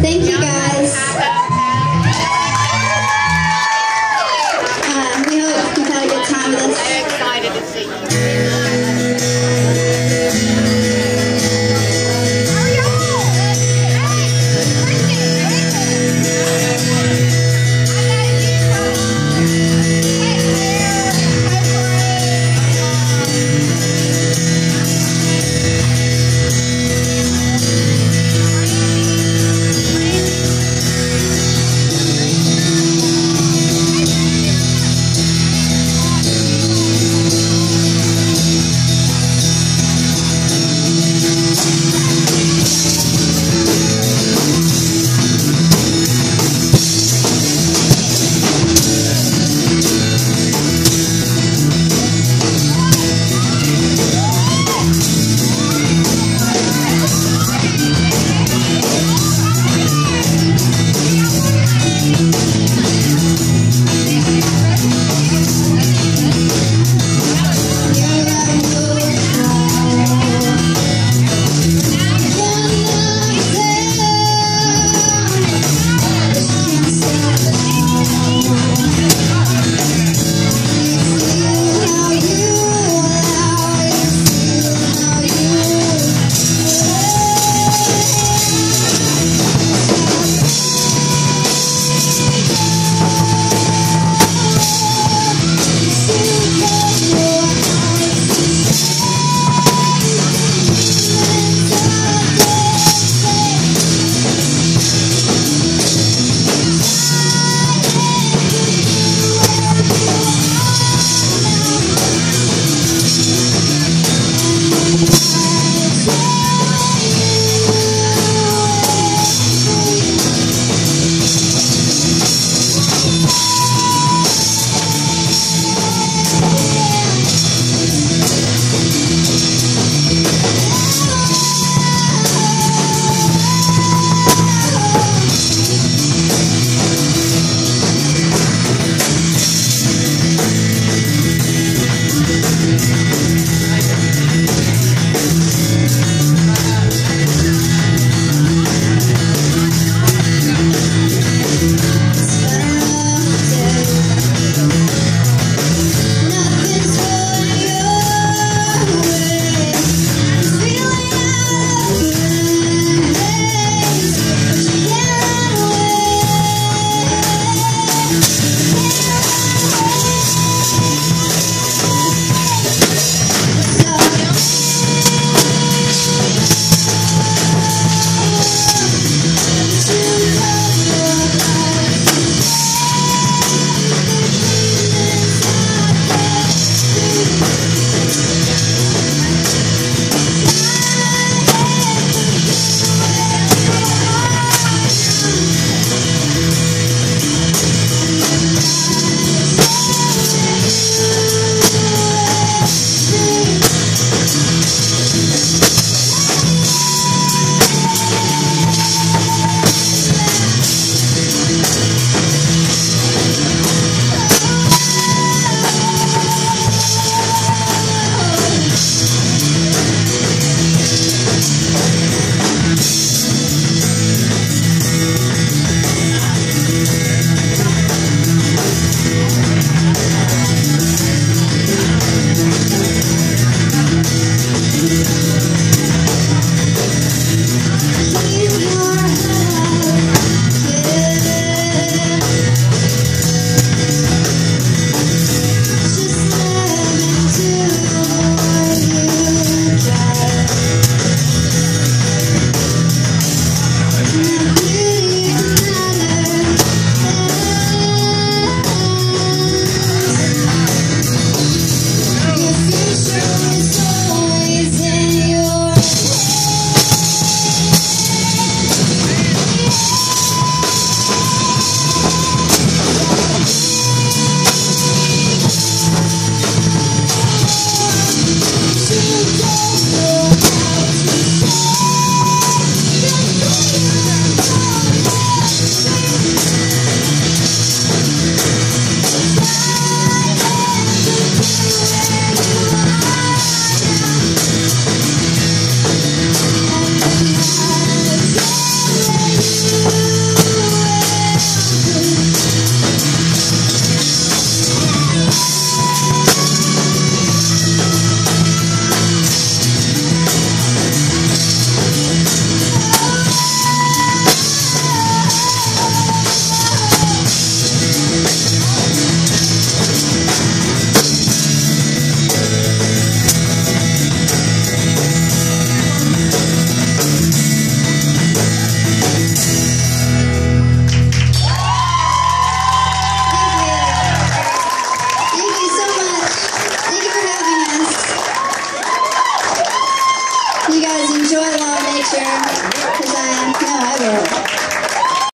Thank you guys.